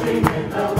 marching in the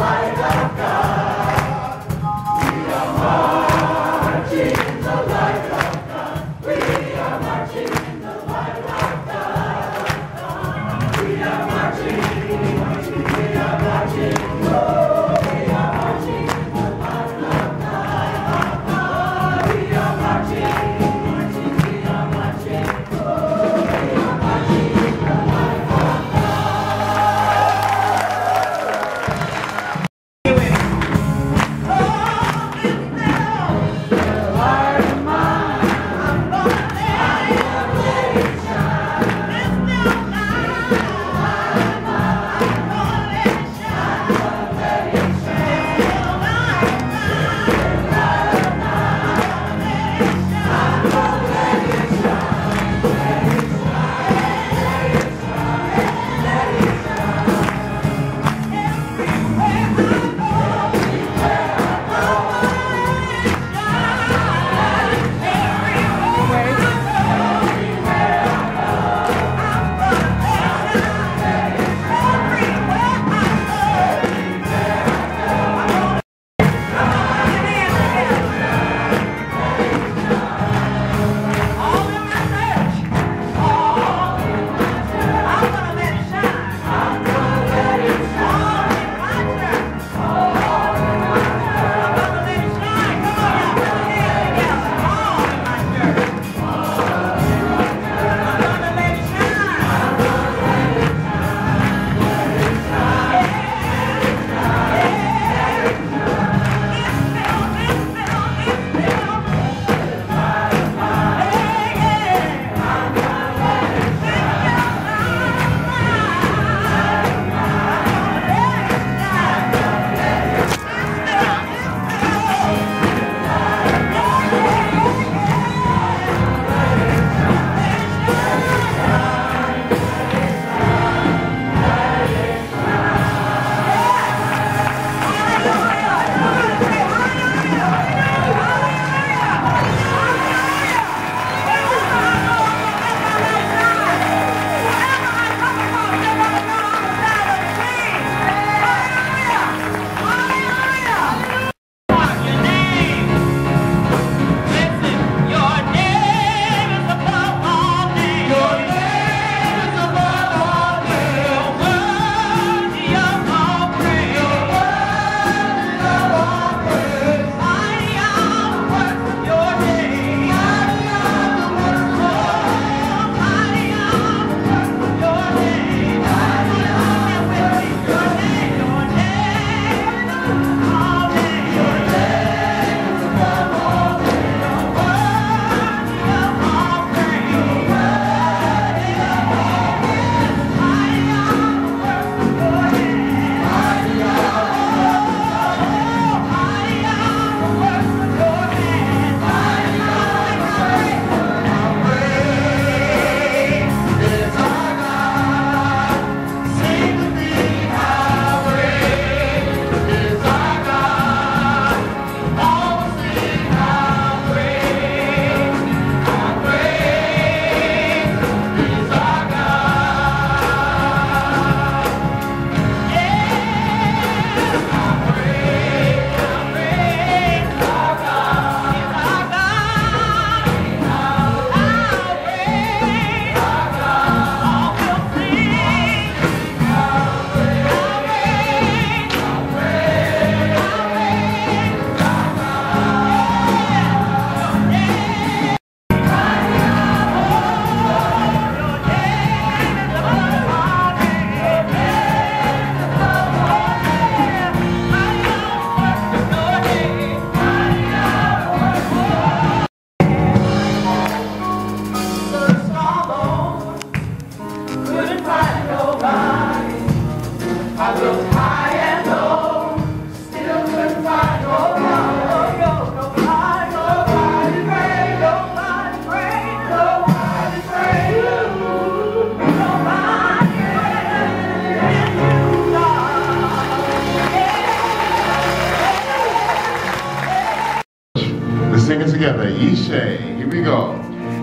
sing it together. Yishe. Here we go.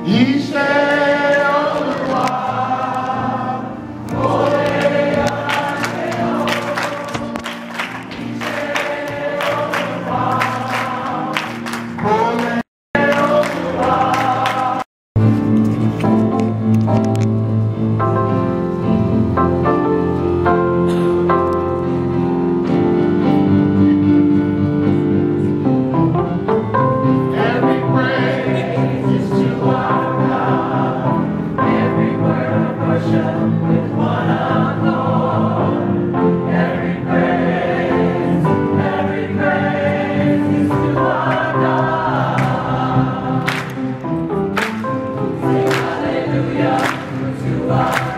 Yishe. you are.